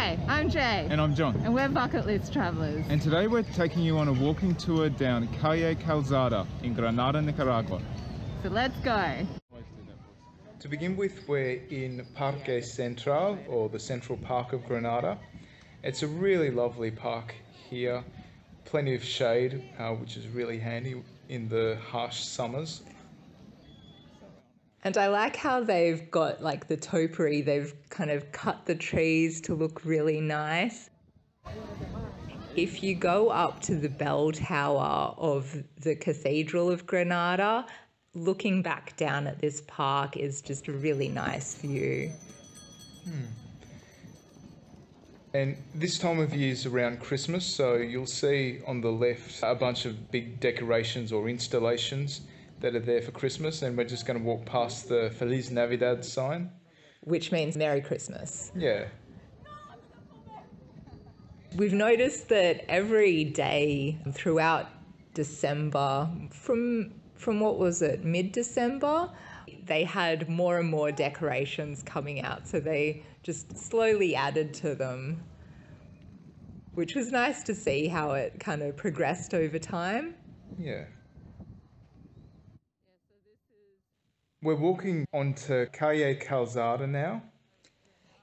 Hi, I'm Jay. And I'm John. And we're bucket list travellers. And today we're taking you on a walking tour down Calle Calzada in Granada, Nicaragua. So let's go. To begin with, we're in Parque Central, or the Central Park of Granada. It's a really lovely park here. Plenty of shade, uh, which is really handy in the harsh summers. And I like how they've got like the topiary, they've kind of cut the trees to look really nice. If you go up to the bell tower of the Cathedral of Granada, looking back down at this park is just a really nice view. Hmm. And this time of year is around Christmas, so you'll see on the left a bunch of big decorations or installations that are there for Christmas, and we're just going to walk past the Feliz Navidad sign. Which means Merry Christmas. Yeah. We've noticed that every day throughout December, from from what was it, mid December, they had more and more decorations coming out. So they just slowly added to them, which was nice to see how it kind of progressed over time. Yeah. We're walking onto Calle Calzada now.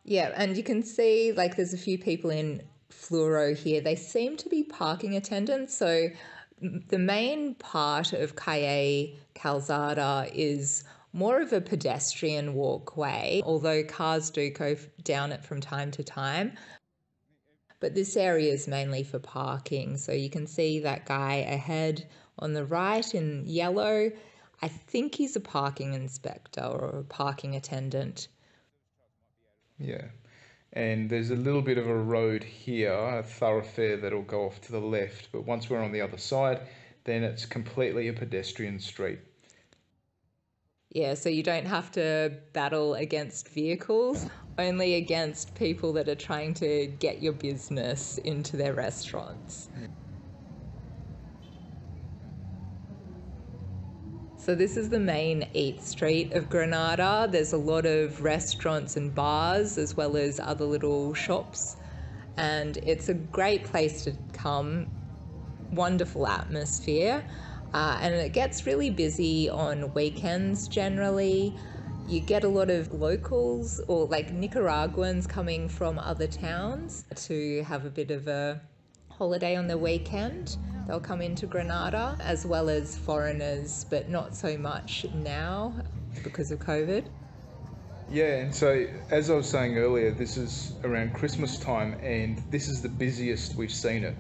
Yeah, and you can see like there's a few people in fluoro here. They seem to be parking attendants. So the main part of Calle Calzada is more of a pedestrian walkway, although cars do go down it from time to time. But this area is mainly for parking. So you can see that guy ahead on the right in yellow. I think he's a parking inspector or a parking attendant. Yeah. And there's a little bit of a road here, a thoroughfare that'll go off to the left. But once we're on the other side, then it's completely a pedestrian street. Yeah, so you don't have to battle against vehicles, only against people that are trying to get your business into their restaurants. Yeah. So, this is the main 8th street of Granada. There's a lot of restaurants and bars, as well as other little shops. And it's a great place to come. Wonderful atmosphere. Uh, and it gets really busy on weekends generally. You get a lot of locals or like Nicaraguans coming from other towns to have a bit of a holiday on the weekend. They'll come into Granada as well as foreigners, but not so much now because of COVID. Yeah, and so as I was saying earlier, this is around Christmas time, and this is the busiest we've seen it.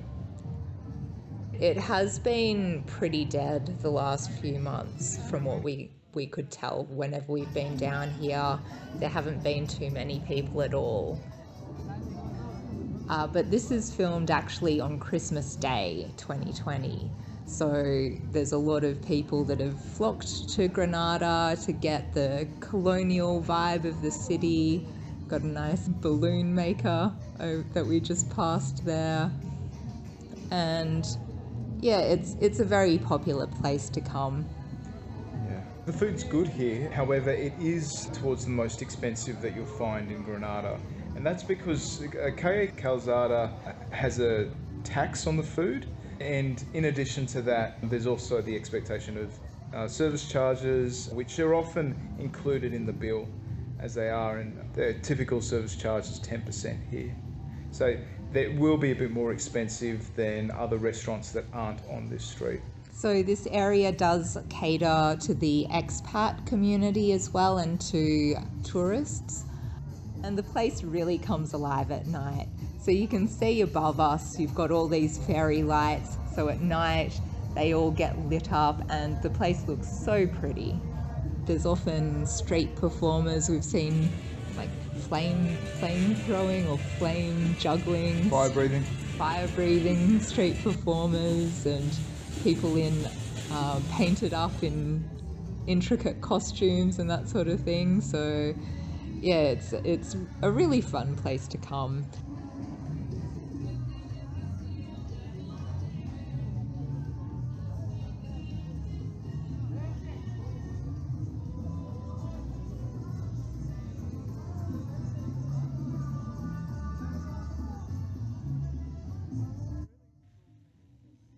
It has been pretty dead the last few months, from what we we could tell whenever we've been down here. There haven't been too many people at all. Uh, but this is filmed actually on Christmas Day 2020. So there's a lot of people that have flocked to Granada to get the colonial vibe of the city. Got a nice balloon maker uh, that we just passed there. And yeah, it's it's a very popular place to come. Yeah. The food's good here, however, it is towards the most expensive that you'll find in Granada. And that's because uh, Calle Calzada has a tax on the food. And in addition to that, there's also the expectation of uh, service charges, which are often included in the bill as they are. And the typical service charge is 10% here. So that will be a bit more expensive than other restaurants that aren't on this street. So, this area does cater to the expat community as well and to tourists and the place really comes alive at night. So you can see above us, you've got all these fairy lights. So at night, they all get lit up, and the place looks so pretty. There's often street performers. We've seen like flame flame throwing or flame juggling, fire breathing, fire breathing street performers, and people in uh, painted up in intricate costumes and that sort of thing. So yeah, it's it's a really fun place to come.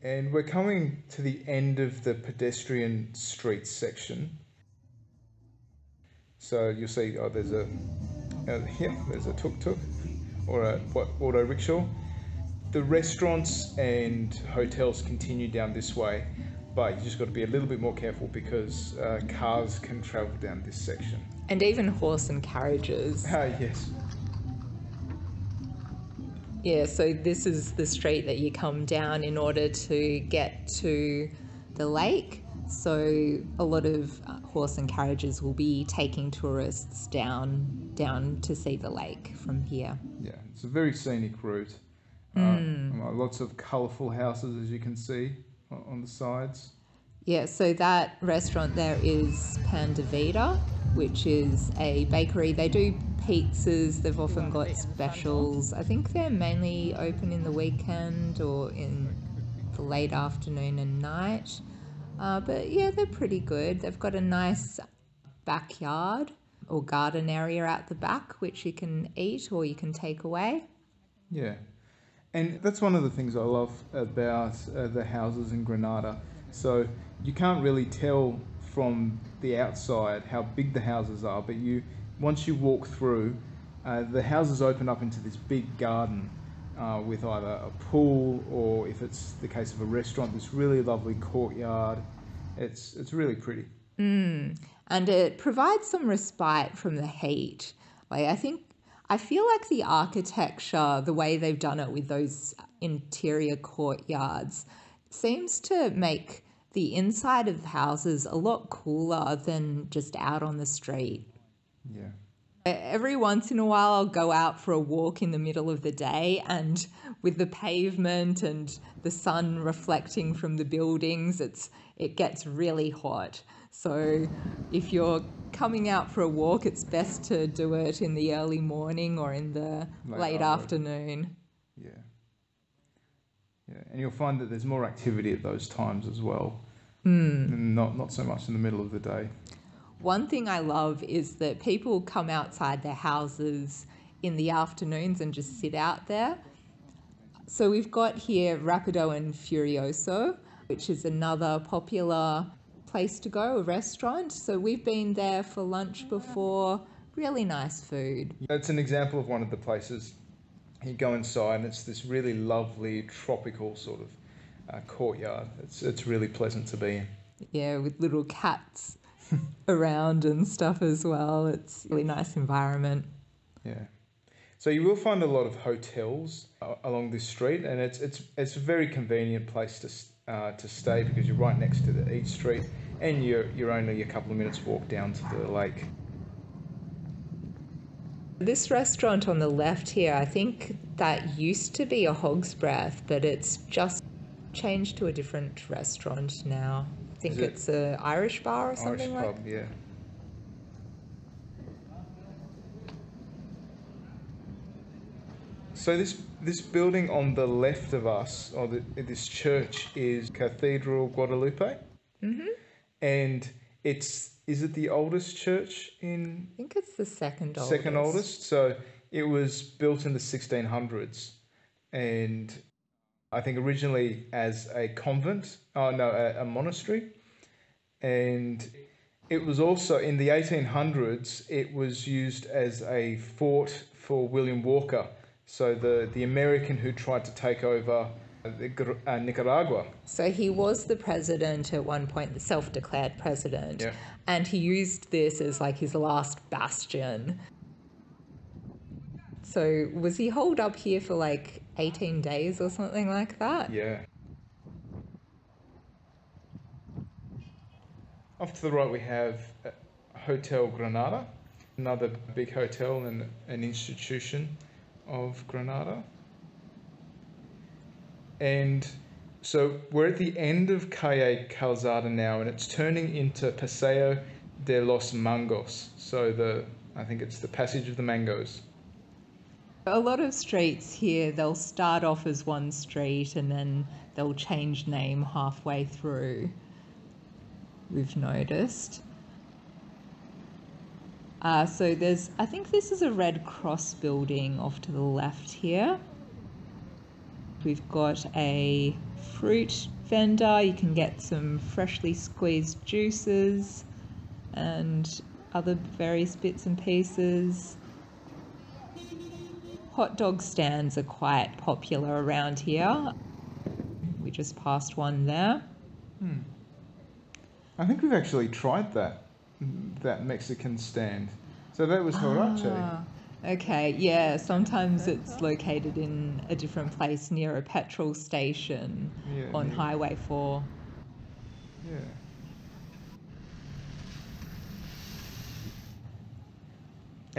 And we're coming to the end of the pedestrian streets section. So you'll see, oh, there's a, uh, yeah, there's a tuk-tuk or a what, auto rickshaw. The restaurants and hotels continue down this way, but you just got to be a little bit more careful because uh, cars can travel down this section. And even horse and carriages. Ah, yes. Yeah, so this is the street that you come down in order to get to the lake. So a lot of uh, horse and carriages will be taking tourists down down to see the lake from here. Yeah, it's a very scenic route. Uh, lots of colourful houses, as you can see on the sides. Yeah, so that restaurant there is Vida, which is a bakery. They do pizzas, they've often got specials. I think they're mainly open in the weekend or in the late afternoon and night. Uh, but yeah, they're pretty good. They've got a nice backyard or garden area out the back, which you can eat or you can take away. Yeah, and that's one of the things I love about uh, the houses in Granada. So you can't really tell from the outside how big the houses are, but you once you walk through, uh, the houses open up into this big garden uh, with either a pool or, if it's the case of a restaurant, this really lovely courtyard. It's it's really pretty. and it provides some respite from the heat. Like I think I feel like the architecture, the way they've done it with those interior courtyards, seems to make the inside of the houses a lot cooler than just out on the street. Yeah. Every once in a while, I'll go out for a walk in the middle of the day, and with the pavement and the sun reflecting from the buildings, it's it gets really hot. So, if you're coming out for a walk, it's best to do it in the early morning or in the Late late afternoon. afternoon. Yeah. Yeah, and you'll find that there's more activity at those times as well. Mm. Not not so much in the middle of the day. One thing I love is that people come outside their houses in the afternoons and just sit out there. So we've got here Rapido and Furioso, which is another popular place to go, a restaurant. So we've been there for lunch before. Really nice food. That's an example of one of the places. You go inside, and it's this really lovely tropical sort of uh, courtyard. It's it's really pleasant to be in. Yeah, with little cats around and stuff as well. It's a really nice environment. Yeah. So you will find a lot of hotels uh, along this street, and it's it's it's a very convenient place to uh, to stay because you're right next to the Eat Street, and you're you're only a couple of minutes walk down to the lake. This restaurant on the left here, I think that used to be a Hog's Breath, but it's just changed to a different restaurant now. Think it? it's a Irish bar or Irish something like. pub, yeah. So this this building on the left of us, or the, this church, is Cathedral Guadalupe, mm-hmm. and it's is it the oldest church in I think it's the second oldest. second oldest. So it was built in the 1600s, and I think originally as a convent. Oh no, a, a monastery, and it was also in the 1800s. It was used as a fort for William Walker. So the the American who tried to take over uh, the uh, Nicaragua. So he was the president at one point, the self-declared president, Yeah. and he used this as like his last bastion. So was he holed up here for like 18 days or something like that? Yeah. Off to the right, we have uh, Hotel Granada, another big hotel and an institution of Granada. And so we're at the end of Calle Calzada now, and it's turning into Paseo de los Mangos. So the I think it's the Passage of the Mangoes. A lot of streets here, they'll start off as one street and then they'll change name halfway through. We've noticed. Uh, so there's, I think this is a Red Cross building off to the left here. We've got a fruit vendor. You can get some freshly squeezed juices and other various bits and pieces. Hot dog stands are quite popular around here. We just passed one there. I think we've actually tried that that Mexican stand. So that was Horace. Ah, okay, yeah, sometimes it's located in a different place near a petrol station Yeah, on near- Highway 4. Yeah.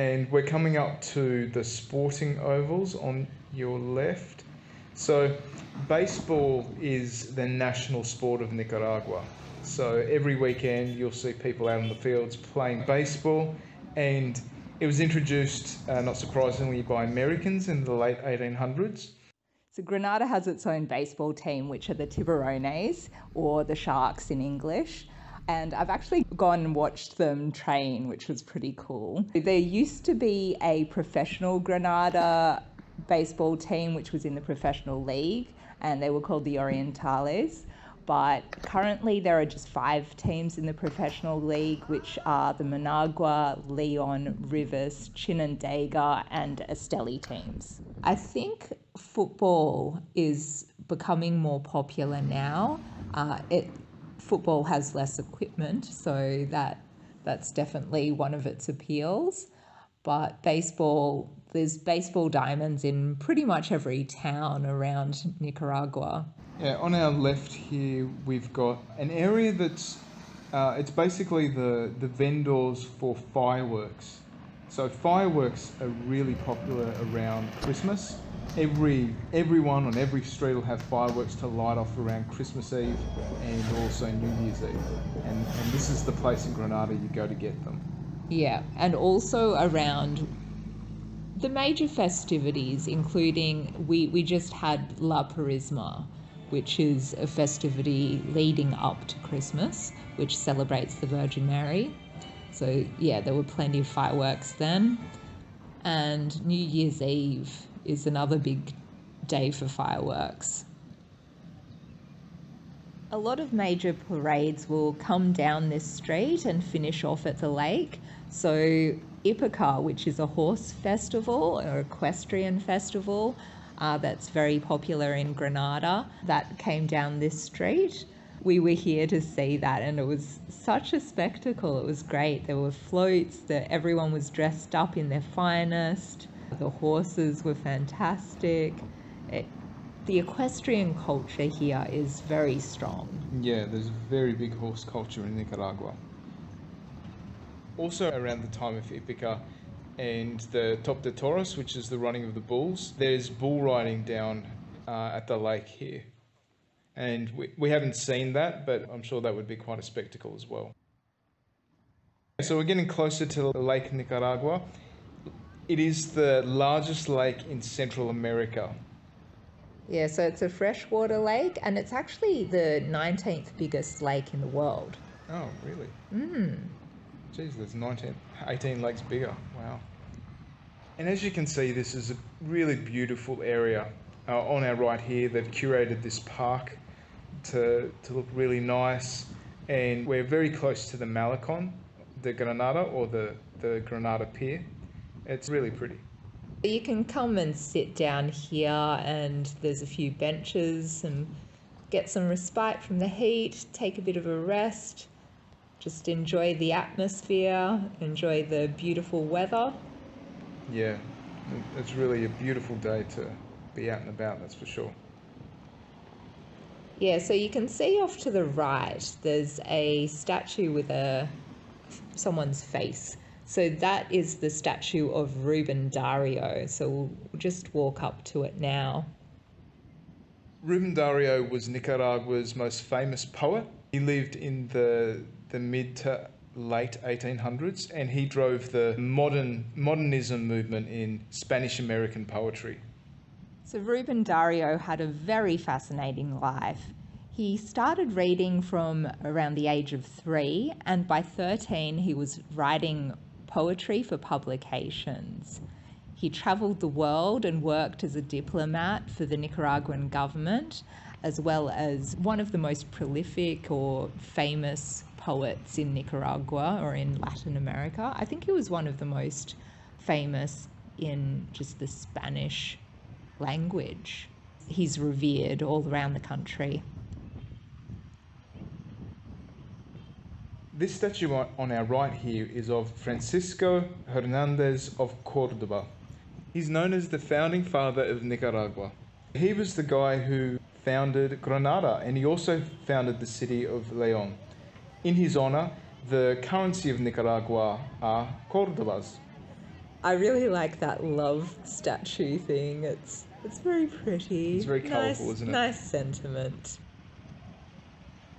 And we're coming up to the sporting ovals on your left. So, baseball is the national sport of Nicaragua. So, every weekend you'll see people out on the fields playing baseball, and it was introduced, uh, not surprisingly, by Americans in the late 1800s. So Granada has its own baseball team, which are the Tiburones, or the Sharks in English. And I've actually gone and watched them train, which was pretty cool. There used to be a professional Granada baseball team, which was in the professional league, and they were called the Orientales. But currently, there are just five teams in the professional league, which are the Managua, Leon, Rivas, Chinandega, and Esteli teams. I think football is becoming more popular now. Uh, it football has less equipment, so that that's definitely one of its appeals. But baseball, there's baseball diamonds in pretty much every town around Nicaragua. Yeah, on our left here we've got an area that's uh, it's basically the the vendors for fireworks. So fireworks are really popular around Christmas. Every everyone on every street will have fireworks to light off around Christmas Eve and also New Year's Eve. And and this is the place in Granada you go to get them. Yeah, and also around the major festivities, including we, we just had La Purisima, which is a festivity leading up to Christmas, which celebrates the Virgin Mary. So, yeah, there were plenty of fireworks then. And New Year's Eve is another big day for fireworks. A lot of major parades will come down this street and finish off at the lake. So, Hipica, which is a horse festival or equestrian festival uh, that's very popular in Granada, that came down this street. We were here to see that, and it was such a spectacle. It was great. There were floats, that everyone was dressed up in their finest. The horses were fantastic. It, the equestrian culture here is very strong. Yeah, there's a very big horse culture in Nicaragua. Also, around the time of Hipica and the Tope de Toros, which is the running of the bulls, there's bull riding down uh, at the lake here. And we, we haven't seen that, but I'm sure that would be quite a spectacle as well. So, we're getting closer to Lake Nicaragua. It is the largest lake in Central America. Yeah, so it's a freshwater lake and it's actually the 19th biggest lake in the world. Oh, really? Mm. Geez, there's 19, 18 lakes bigger. Wow. And as you can see, this is a really beautiful area uh, on our right here. They've curated this park to, to look really nice. And we're very close to the Malecon, the Granada, or the, the Granada Pier. It's really pretty. You can come and sit down here, and there's a few benches and get some respite from the heat, take a bit of a rest, just enjoy the atmosphere, enjoy the beautiful weather. Yeah, it's really a beautiful day to be out and about, that's for sure. Yeah, so you can see off to the right, there's a statue with a someone's face. So that is the statue of Ruben Dario. So we'll just walk up to it now. Ruben Dario was Nicaragua's most famous poet. He lived in the the mid to late 1800s and he drove the modern modernism movement in Spanish American poetry. So Ruben Dario had a very fascinating life. He started reading from around the age of three, and by 13, he was writing poetry for publications. He traveled the world and worked as a diplomat for the Nicaraguan government, as well as one of the most prolific or famous poets in Nicaragua or in Latin America. I think he was one of the most famous in just the Spanish language. He's revered all around the country. This statue on- our right here is of Francisco Hernandez of Cordoba. He's known as the founding father of Nicaragua. He was the guy who founded Granada and he also founded the city of Leon. In his honor, the currency of Nicaragua are Cordobas. I really like that love statue thing. It's it's very pretty. It's very nice, colourful, isn't it? Nice sentiment.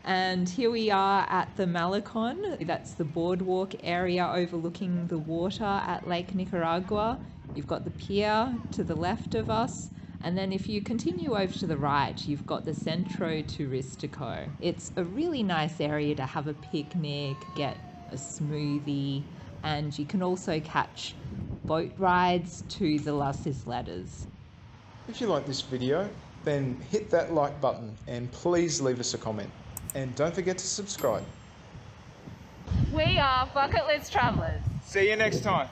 And here we are at the Malecon. That's the boardwalk area overlooking the water at Lake Nicaragua. You've got the pier to the left of us. And then if you continue over to the right, you've got the Centro Turistico. It's a really nice area to have a picnic, get a smoothie, and you can also catch boat rides to the Las Isletas. If you like this video, then hit that like button and please leave us a comment. And don't forget to subscribe. We are Bucket List Travellers. See you next time.